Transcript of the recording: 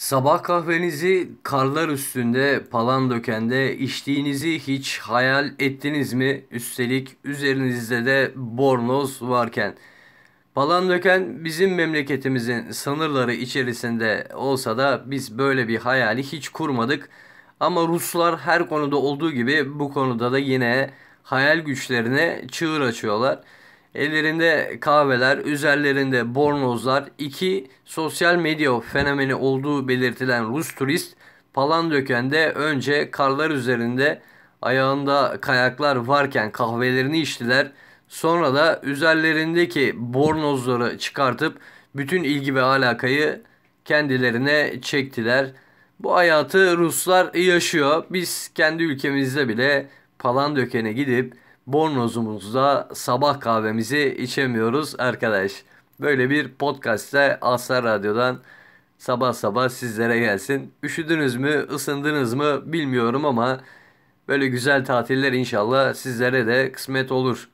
Sabah kahvenizi karlar üstünde, Palandöken'de içtiğinizi hiç hayal ettiniz mi? Üstelik üzerinizde de bornoz varken. Palandöken bizim memleketimizin sınırları içerisinde olsa da biz böyle bir hayali hiç kurmadık. Ama Ruslar her konuda olduğu gibi bu konuda da yine hayal güçlerine çığır açıyorlar. Ellerinde kahveler, üzerlerinde bornozlar, iki sosyal medya fenomeni olduğu belirtilen Rus turist Palandöken'de önce karlar üzerinde ayağında kayaklar varken kahvelerini içtiler. Sonra da üzerlerindeki bornozları çıkartıp bütün ilgi ve alakayı kendilerine çektiler. Bu hayatı Ruslar yaşıyor. Biz kendi ülkemizde bile Palandöken'e gidip bornozumuzda sabah kahvemizi içemiyoruz arkadaş. Böyle bir podcast'te Aslar Radyo'dan sabah sabah sizlere gelsin. Üşüdünüz mü, ısındınız mı bilmiyorum ama böyle güzel tatiller inşallah sizlere de kısmet olur.